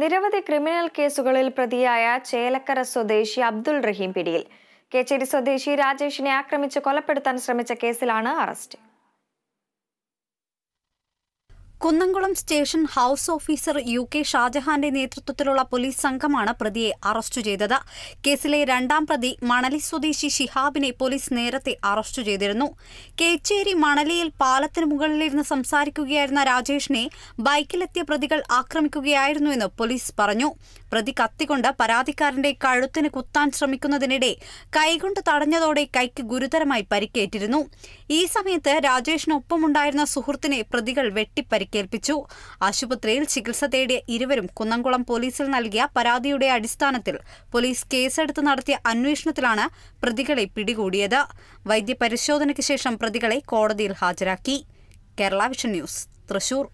നിരവധി ക്രിമിനൽ കേസുകളിൽ പ്രതിയായ ചേലക്കര സ്വദേശി അബ്ദുൾ റഹീം പിടിയിൽ. കേച്ചേരി സ്വദേശി രാജേഷിനെ ആക്രമിച്ച് കൊലപ്പെടുത്താൻ ശ്രമിച്ച കേസിലാണ് arrest. Kunnamkulam station house officer U K ഷാജഹാന്റെ നേതൃത്വത്തിലുള്ള പോലീസ് സംഘമാണ് പ്രതിയെ അറസ്റ്റ് ചെയ്തത്. കേസിലെ രണ്ടാം പ്രതി മണലി സ്വദേശി ഷിഹാബിനെ പോലീസ് നേരത്തെ അറസ്റ്റ് ചെയ്തിരുന്നു. കേച്ചേരി മണലിയിൽ പാലത്തിന് മുകളിലിരുന്ന് സംസാരിക്കുകയായിരുന്ന രാജേഷിനെ ബൈക്കിലെത്തിയ പ്രതികൾ ആക്രമിക്കുകയായിരുന്നുവെന്ന് പോലീസ് പറഞ്ഞു. പ്രതി കത്തിക്കൊണ്ട് പരാതിക്കാരന്റെ കഴുത്തിന് കുത്താൻ ശ്രമിക്കുന്നതിനിടെ കൈകൊണ്ട് തടഞ്ഞതോടെ കൈക്ക് ഗുരുതരമായി പരിക്കേറ്റിരുന്നു. ഈ സമയത്ത് രാജേഷിനൊപ്പമുണ്ടായിരുന്ന സുഹൃത്തിനെ പ്രതികൾ വെട്ടിപ്പരിക്കേൽപ്പിച്ചു ആശുപത്രിയിൽ ചികിത്സ തേടിയ ഇരുവരും കുന്നംകുളം പോലീസിൽ നൽകിയ പരാതിയുടെ അടിസ്ഥാനത്തിൽ പോലീസ് കേസെടുത്ത് നടത്തിയ അന്വേഷണത്തിലാണ് പ്രതികളെ പിടികൂടിയത്. വൈദ്യപരിശോധനയ്ക്ക് ശേഷം പ്രതികളെ കോടതിയിൽ ഹാജരാക്കി. Kerala vision news Thrissur.